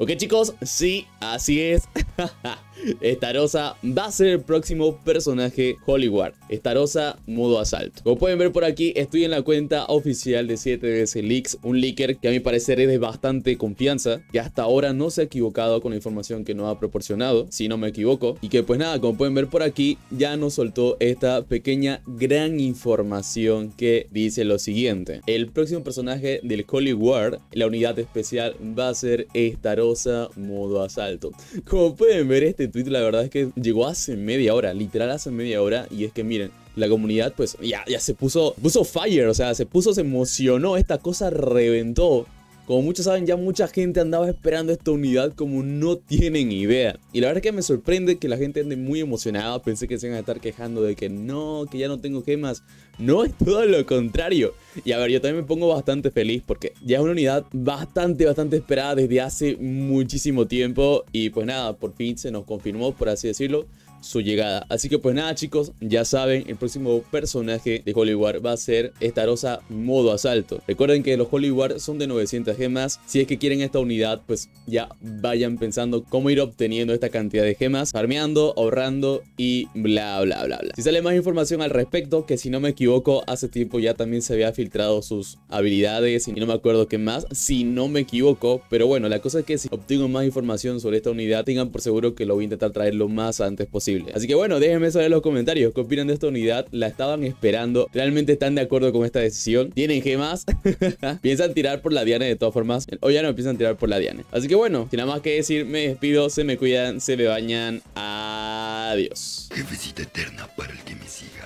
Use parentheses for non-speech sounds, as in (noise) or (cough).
Ok chicos, sí, así es. (laughs) Estarosa va a ser el próximo personaje Hollywood. Estarosa modo asalto. Como pueden ver por aquí, estoy en la cuenta oficial de 7DS Leaks, un leaker que a mi parecer es de bastante confianza, que hasta ahora no se ha equivocado con la información que nos ha proporcionado, si no me equivoco. Y que pues nada, como pueden ver por aquí, ya nos soltó esta pequeña gran información que dice lo siguiente. El próximo personaje del Hollywood, la unidad especial, va a ser Modo asalto. Como pueden ver, este tweet la verdad es que llegó hace media hora, literal hace media hora. Y es que miren, la comunidad pues ya, ya se puso, puso fire, o sea, se puso, se emocionó, esta cosa reventó. Como muchos saben, ya mucha gente andaba esperando esta unidad como no tienen idea. Y la verdad es que me sorprende que la gente ande muy emocionada. Pensé que se iban a estar quejando de que no, que ya no tengo gemas. No, es todo lo contrario. Y a ver, yo también me pongo bastante feliz porque ya es una unidad bastante, bastante esperada desde hace muchísimo tiempo. Y pues nada, por fin se nos confirmó, por así decirlo su llegada. Así que pues nada chicos, ya saben, el próximo personaje de Hollywood va a ser esta rosa modo asalto. Recuerden que los Hollywood son de 900 gemas. Si es que quieren esta unidad, pues ya vayan pensando cómo ir obteniendo esta cantidad de gemas, farmeando, ahorrando y bla bla bla bla. Si sale más información al respecto, que si no me equivoco, hace tiempo ya también se había filtrado sus habilidades y no me acuerdo qué más, si no me equivoco. Pero bueno, la cosa es que si obtengo más información sobre esta unidad, tengan por seguro que lo voy a intentar traer lo más antes Así que bueno, déjenme saber en los comentarios qué opinan de esta unidad. ¿La estaban esperando? ¿Realmente están de acuerdo con esta decisión? ¿Tienen gemas? (laughs) ¿Piensan tirar por la Diana de todas formas? O ya no piensan tirar por la Diana. Así que bueno, sin nada más que decir, me despido, se me cuidan, se me bañan. Adiós. Jefecita eterna para el que me siga.